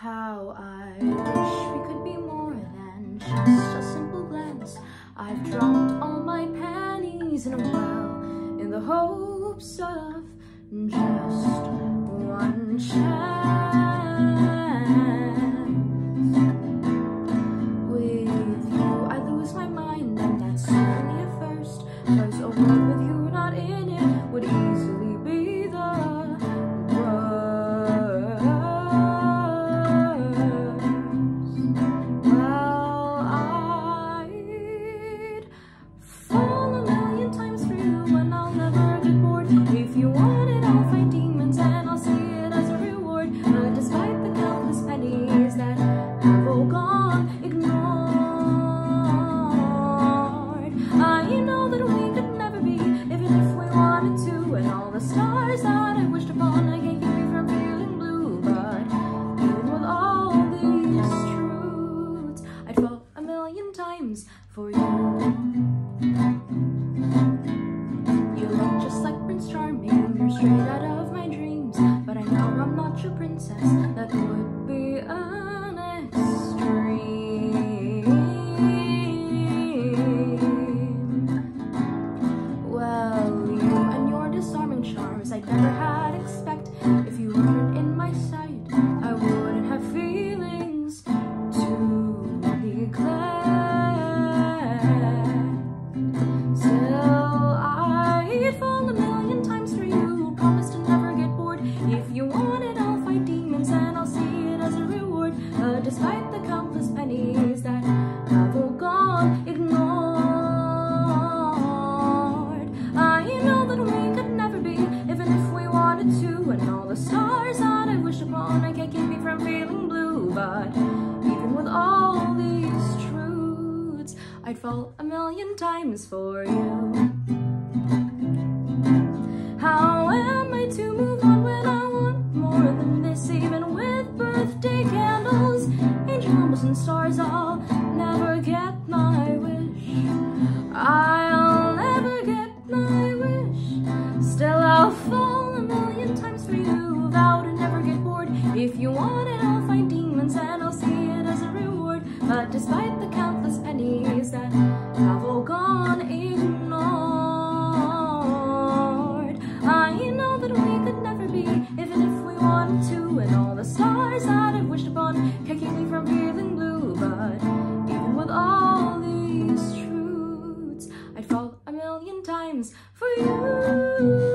How I wish we could be more than just a simple glance. I've dropped all my pennies in a well in the hopes of just one chance. Princess, that as a reward. But despite the countless pennies that have all gone ignored, I know that we could never be, even if we wanted to. And all the stars that I wish upon, I can't keep me from feeling blue. But even with all these truths, I'd fall a million times for you. But despite the countless pennies that have all gone ignored, I know that we could never be, even if we wanted to, and all the stars that I've wished upon, kicking me from feeling blue. But even with all these truths, I'd fall a million times for you.